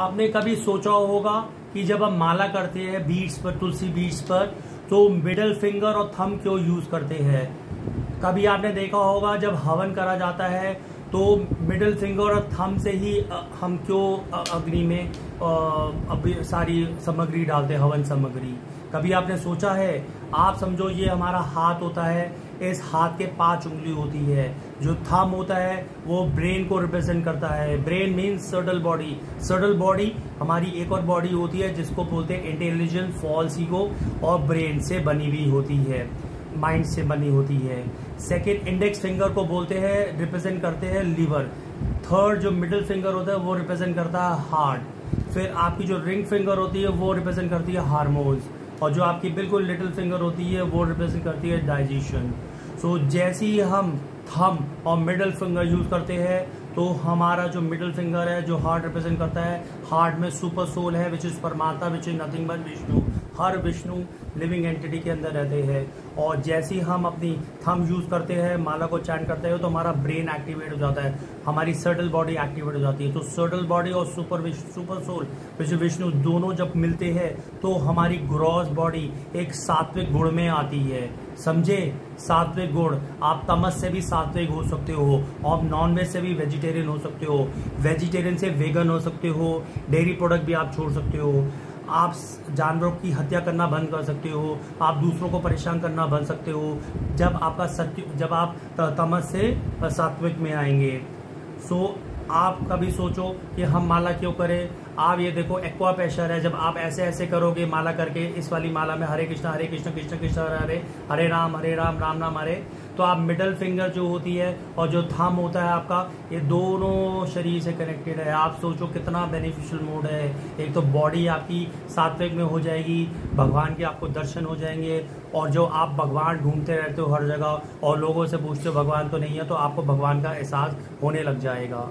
आपने कभी सोचा होगा कि जब हम माला करते हैं बीट्स पर, तुलसी बीट्स पर तो मिडल फिंगर और थम क्यों यूज़ करते हैं? कभी आपने देखा होगा जब हवन करा जाता है तो मिडल फिंगर और थम से ही हम क्यों अग्नि में सारी सामग्री डालते हैं, हवन सामग्री? कभी आपने सोचा है? आप समझो ये हमारा हाथ होता है इस हाथ के पाँच उंगली होती है। जो थम होता है, वो ब्रेन को रिप्रेजेंट करता है। Brain means subtle body subtle body हमारी एक और बॉडी होती है, जिसको बोलते हैं इंटेलिजेंट फॉल्स ईगो और ब्रेन से बनी हुई होती है। माइंड से बनी होती है। सेकेंड इंडेक्स फिंगर को बोलते हैं रिप्रेजेंट करते हैं लीवर थर्ड जो मिडिल फिंगर होता है, वो रिप्रेजेंट करता है हार्ट फिर आपकी जो रिंग फिंगर होती है, वो रिप्रेजेंट करती है हार्मोन्स और जो आपकी बिल्कुल लिटिल फिंगर होती है वो रिप्रेजेंट करती है डाइजेशन सो so, जैसे ही हम थम और मिडल फिंगर यूज़ करते हैं तो हमारा जो मिडल फिंगर है जो हार्ट रिप्रेजेंट करता है हार्ट में सुपर सोल है विच इज़ परमात्मा which is nothing but Vishnu her Vishnu living entity के अंदर रहते हैं। और जैसे ही हम अपनी थम यूज़ करते हैं, माला को चैंट करते हैं तो हमारा ब्रेन एक्टिवेट हो जाता है। हमारी सर्टल बॉडी एक्टिवेट हो जाती है। तो सर्टल बॉडी और सुपर सुपर सोल विश्व विष्णु, दोनों जब मिलते हैं तो हमारी ग्रॉस बॉडी एक सात्विक गुण में आती है। समझे? सात्विक गुण। आप तमस से भी सात्विक हो सकते हो। आप नॉन वेज से भी वेजिटेरियन हो सकते हो। वेजिटेरियन से वेगन हो सकते हो। डेयरी प्रोडक्ट भी आप छोड़ सकते हो। आप जानवरों की हत्या करना बंद कर सकते हो, आप दूसरों को परेशान करना बंद सकते हो। जब आपका सत्य, जब आप तमस से सात्विक में आएँगे सो आप कभी सोचो कि हम माला क्यों करें? आप ये देखो एक्वा प्रेशर है, जब आप ऐसे ऐसे करोगे माला करके, इस वाली माला में हरे कृष्ण हरे कृष्ण कृष्ण कृष्ण हरे हरे राम हरे राम राम राम, हरे तो आप मिडल फिंगर जो होती है और जो थम होता है आपका, ये दोनों शरीर से कनेक्टेड है। आप सोचो कितना बेनिफिशियल मोड है। एक तो बॉडी आपकी सात्विक में हो जाएगी, भगवान के आपको दर्शन हो जाएँगे और जो आप भगवान ढूंढते रहते हो हर जगह और लोगों से पूछते हो, भगवान तो नहीं है तो आपको भगवान का एहसास होने लग जाएगा।